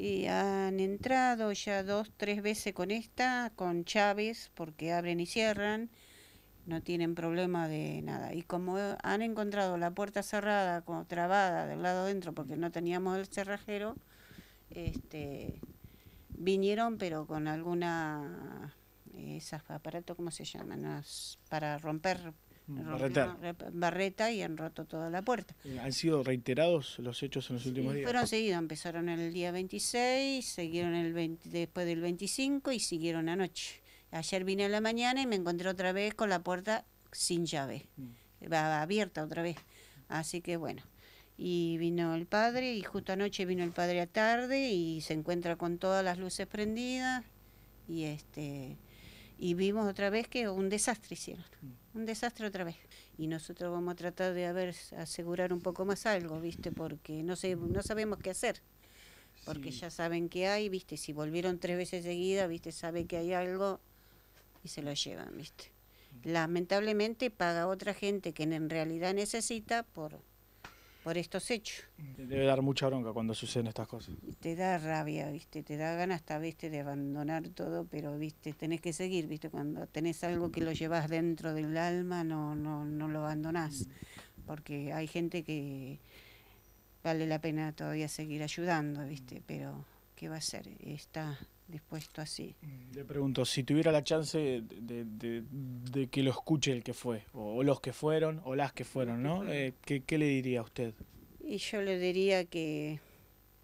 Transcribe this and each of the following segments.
Y han entrado ya dos, tres veces con esta, con Chávez, porque abren y cierran, no tienen problema de nada. Y como han encontrado la puerta cerrada, como trabada del lado adentro, porque no teníamos el cerrajero, este, vinieron pero con alguna, esos aparatos, ¿cómo se llaman? para romper Barreta. barreta y han roto toda la puerta. Eh, ¿Han sido reiterados los hechos en los últimos días? Fueron seguidos, empezaron el día 26, siguieron el 20, después del 25 y siguieron anoche. Ayer vine a la mañana y me encontré otra vez con la puerta sin llave, mm. abierta otra vez. Así que bueno, y vino el padre y justo anoche vino el padre a tarde y se encuentra con todas las luces prendidas y este y vimos otra vez que un desastre hicieron, mm. un desastre otra vez. Y nosotros vamos a tratar de haber, asegurar un poco más algo, ¿viste? Porque no, sé, no sabemos qué hacer. Porque ya saben que hay, ¿viste? Si volvieron tres veces seguidas, ¿viste? Sabe que hay algo y se lo llevan, ¿viste? Mm. Lamentablemente paga otra gente que en realidad necesita por por estos hechos. Debe dar mucha bronca cuando suceden estas cosas. Te da rabia, ¿viste? Te da ganas hasta, ¿viste? de abandonar todo, pero, ¿viste? Tenés que seguir, ¿viste? Cuando tenés algo que lo llevas dentro del alma, no no no lo abandonás, porque hay gente que vale la pena todavía seguir ayudando, ¿viste? Pero ¿qué va a hacer? Está dispuesto así. Le pregunto, si tuviera la chance de, que lo escuche el que fue, o, los que fueron, o las que fueron, ¿no? Eh, ¿qué, le diría a usted? Y yo le diría que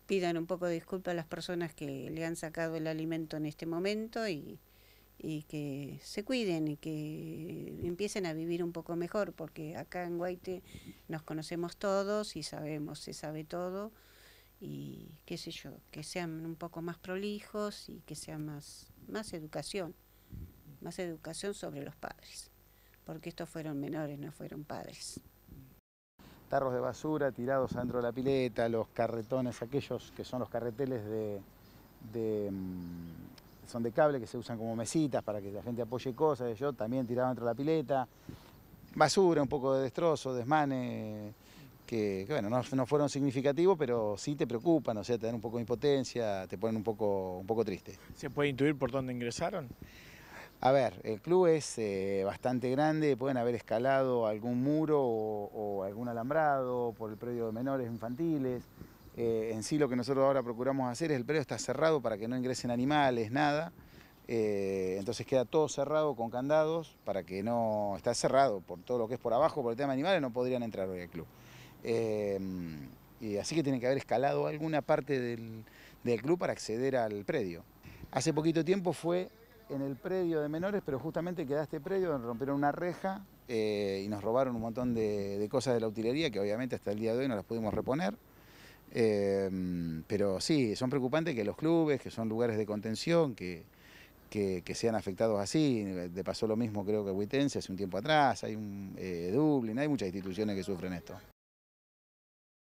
pidan un poco de disculpa a las personas que le han sacado el alimento en este momento y, y que se cuiden y que empiecen a vivir un poco mejor, porque acá en Guaite nos conocemos todos y sabemos, se sabe todo y qué sé yo, que sean un poco más prolijos y que sea más, más educación, más educación sobre los padres, porque estos fueron menores, no fueron padres. Tarros de basura tirados adentro de la pileta, los carretones, aquellos que son los carreteles de, de mm, son de cable que se usan como mesitas para que la gente apoye cosas, yo también tirado dentro de la pileta, basura, un poco de destrozo, desmane, que, bueno, no, fueron significativos, pero sí te preocupan, o sea, te dan un poco de impotencia, te ponen un poco, un poco triste. ¿Se puede intuir por dónde ingresaron? A ver, el club es eh, bastante grande, pueden haber escalado algún muro o, algún alambrado por el predio de menores infantiles. Eh, en sí lo que nosotros ahora procuramos hacer es el predio está cerrado para que no ingresen animales, nada. Eh, entonces queda todo cerrado con candados para que no... Está cerrado por todo lo que es por abajo, por el tema de animales, no podrían entrar hoy al club. Em, y así que tiene que haber escalado alguna parte del, club para acceder al predio. Hace poquito tiempo fue en el predio de menores, pero justamente queda este predio rompieron una reja eh, y nos robaron un montón de, cosas de la utilería que obviamente hasta el día de hoy no las pudimos reponer. Em, pero sí, son preocupantes que los clubes, que son lugares de contención, que, que, sean afectados así. De pasó lo mismo creo que Huitense hace un tiempo atrás, hay un eh, Dublín, hay muchas instituciones que sufren esto.